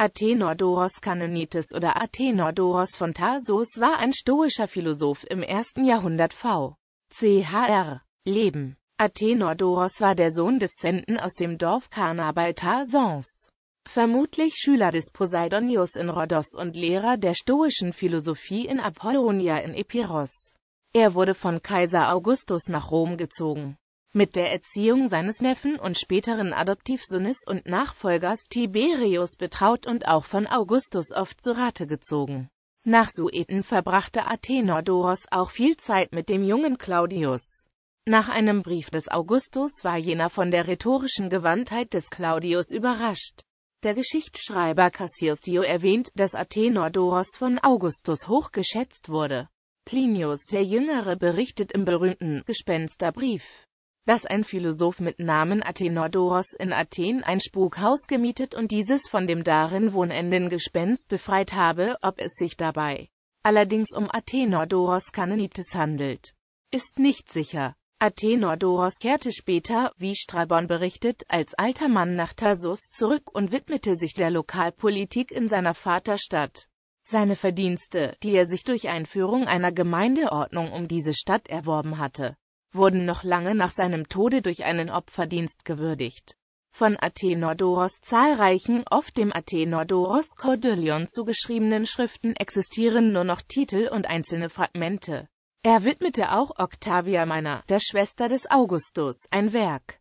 Athenodoros Kanonites oder Athenodoros von Tarsus war ein stoischer Philosoph im ersten Jahrhundert v. Chr. Leben Athenodoros war der Sohn des Szenten aus dem Dorf Kana bei Tarsons. Vermutlich Schüler des Poseidonios in Rhodos und Lehrer der stoischen Philosophie in Apollonia in Epirus. Er wurde von Kaiser Augustus nach Rom gezogen mit der Erziehung seines Neffen und späteren Adoptivsohnes und Nachfolgers Tiberius betraut und auch von Augustus oft zu Rate gezogen. Nach Sueten verbrachte Athenodoros auch viel Zeit mit dem jungen Claudius. Nach einem Brief des Augustus war jener von der rhetorischen Gewandtheit des Claudius überrascht. Der Geschichtsschreiber Cassius Dio erwähnt, dass Athenodoros von Augustus hochgeschätzt wurde. Plinius der Jüngere berichtet im berühmten Gespensterbrief dass ein Philosoph mit Namen Athenodoros in Athen ein Spukhaus gemietet und dieses von dem darin wohnenden Gespenst befreit habe, ob es sich dabei allerdings um Athenodoros Kanonites handelt, ist nicht sicher. Athenodoros kehrte später, wie Strabon berichtet, als alter Mann nach Tarsus zurück und widmete sich der Lokalpolitik in seiner Vaterstadt. Seine Verdienste, die er sich durch Einführung einer Gemeindeordnung um diese Stadt erworben hatte, wurden noch lange nach seinem Tode durch einen Opferdienst gewürdigt. Von Athenodoros zahlreichen, oft dem Athenodoros Cordylion zugeschriebenen Schriften existieren nur noch Titel und einzelne Fragmente. Er widmete auch Octavia meiner, der Schwester des Augustus, ein Werk.